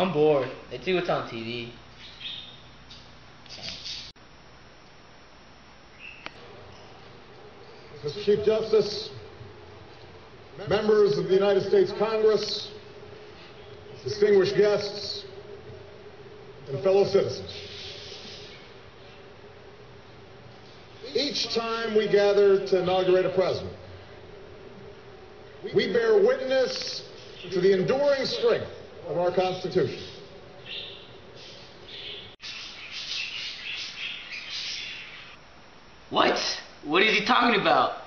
I'm bored. Let's see what's on TV. Mr. Chief Justice, members of the United States Congress, distinguished guests, and fellow citizens. Each time we gather to inaugurate a president, we bear witness to the enduring strength of our Constitution. What? What is he talking about?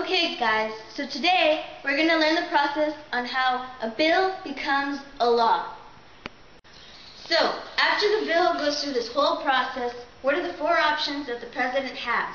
Okay guys, so today we're going to learn the process on how a bill becomes a law. So, after the bill goes through this whole process, what are the four options that the president has?